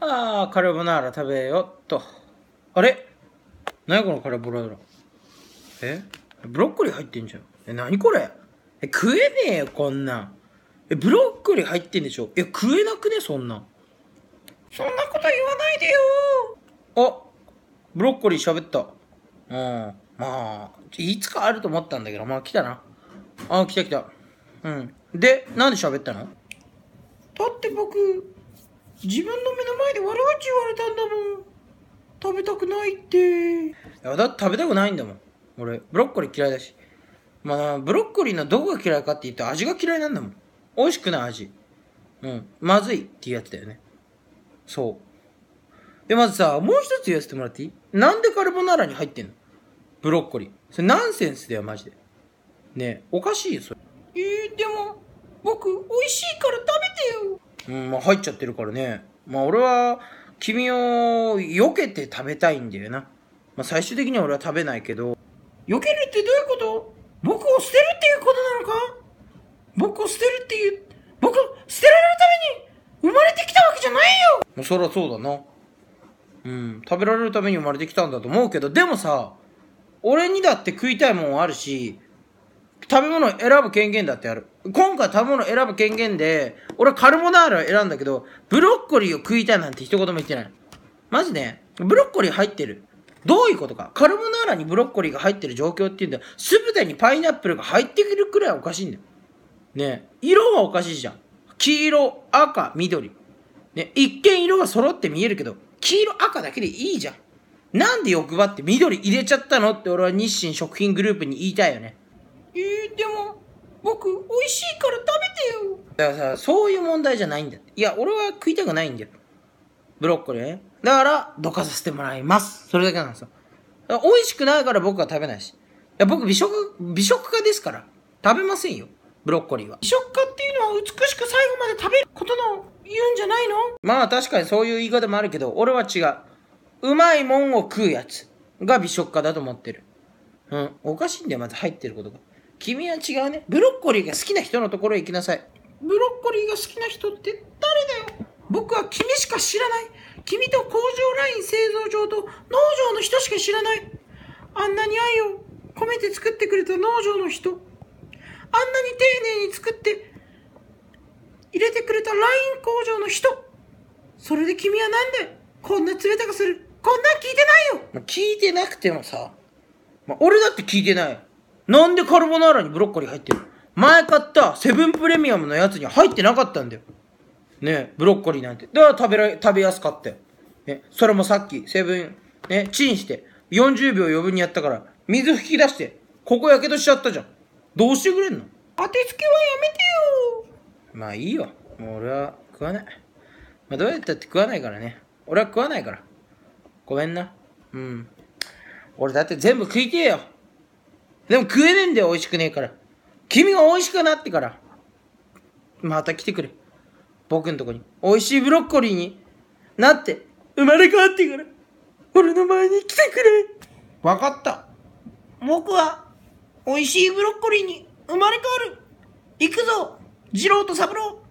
ああ、カルボナーラ食べよっと。あれ？何このカルボナーラ？え？ブロッコリー入ってんじゃん。え、何これ？え、食えねえよ、こんなん。え、ブロッコリー入ってんでしょ？え、食えなくね、そんなん？そんなこと言わないでよあ、ブロッコリー喋った。うん。まあ、いつかあると思ったんだけど、まあ来たな。あ、来た来た。うん。で、なんで喋ったの？だって僕、自分の目の前で悪口言われたんだもん。食べたくないって。いや、だって食べたくないんだもん。俺、ブロッコリー嫌いだし。まあ、ブロッコリーのどこが嫌いかって言って味が嫌いなんだもん。美味しくない味。うん。まずいっていうやつだよね。そう。で、まずさ、もう一つ言わせてもらっていい？なんでカルボナーラに入ってんの？ブロッコリー。それナンセンスだよ、マジで。ねえ、おかしいよ、それ。えー、でも、僕、美味しいから食べてよ。うん、まあ入っちゃってるからね。まあ俺は、君を避けて食べたいんだよな。まあ最終的には俺は食べないけど。避けるってどういうこと？僕を捨てるっていうことなのか？僕を捨てるっていう、僕捨てられるために生まれてきたわけじゃないよそりゃそうだな。うん、食べられるために生まれてきたんだと思うけど、でもさ、俺にだって食いたいもんあるし、食べ物を選ぶ権限だってある。今回食べ物を選ぶ権限で、俺はカルボナーラを選んだけど、ブロッコリーを食いたいなんて一言も言ってない。マジね、ブロッコリー入ってる。どういうことか？カルボナーラにブロッコリーが入ってる状況っていうんだよ。すべてにパイナップルが入ってくるくらいおかしいんだよ。ね色はおかしいじゃん。黄色、赤、緑。ね、一見色が揃って見えるけど、黄色、赤だけでいいじゃん。なんで欲張って緑入れちゃったのって俺は日清食品グループに言いたいよね。えー、でも、僕、美味しいから食べてよ。だからさ、そういう問題じゃないんだって。いや、俺は食いたくないんだよ。ブロッコリーね。だから、どかさせてもらいます。それだけなんですよ。美味しくないから僕は食べないし。いや、僕、美食、美食家ですから。食べませんよ。ブロッコリーは。美食家っていうのは美しく最後まで食べることの言うんじゃないの？まあ確かにそういう言い方もあるけど、俺は違う。うまいもんを食うやつが美食家だと思ってる。うん。おかしいんだよ、まず入ってることが。君は違うね。ブロッコリーが好きな人のところへ行きなさい。ブロッコリーが好きな人って誰だよ僕は君しか知らない。君と工場ライン製造場と農場の人しか知らない。あんなに愛を込めて作ってくれた農場の人。あんなに丁寧に作って入れてくれたライン工場の人。それで君はなんでこんな冷たくする？こんなん聞いてないよ聞いてなくてもさ、まあ、俺だって聞いてない。なんでカルボナーラにブロッコリー入ってる前買ったセブンプレミアムのやつに入ってなかったんだよ。ねえブロッコリーなんて。だから食べられ、食べやすかったよ。ね、それもさっき、セブン、ね、チンして、40秒余分にやったから、水吹き出して、ここやけどしちゃったじゃん。どうしてくれんの？当てつけはやめてよまあいいよ。もう俺は食わない。まあどうやったって食わないからね。俺は食わないから。ごめんな。うん。俺だって全部食いてえよ。でも食えねえんだよ、美味しくねえから。君が美味しくなってから。また来てくれ。僕んとこに。美味しいブロッコリーになって、生まれ変わってから。俺の前に来てくれ。わかった。僕は、美味しいブロッコリーに生まれ変わる。行くぞ、次郎と三郎。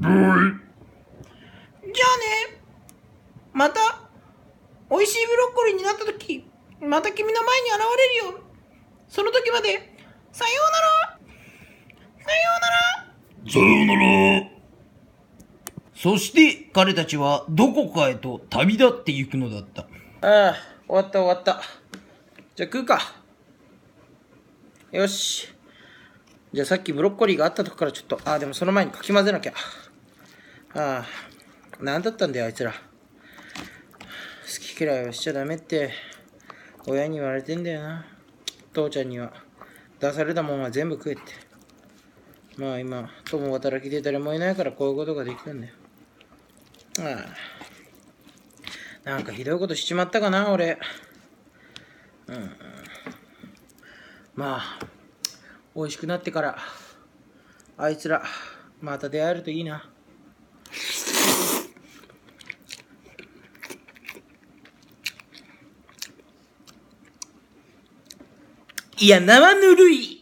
ブーイじゃあね。また、美味しいブロッコリーになった時、また君の前に現れるよ。その時まで、さようなら。さようなら。さようならそして彼たちはどこかへと旅立って行くのだった。ああ、終わった終わった。じゃあ食うか。よし。じゃあさっきブロッコリーがあったとこからちょっと、ああ、でもその前にかき混ぜなきゃ。ああ、なんだったんだよ、あいつら。好き嫌いはしちゃダメって、親に言われてんだよな。父ちゃんには、出されたもんは全部食えって。まあ今、共働きで誰もいないからこういうことができたんだよ。ああ。なんかひどいことしちまったかな、俺。うん。まあ、美味しくなってから、あいつら、また出会えるといいな。いや、生ぬるい。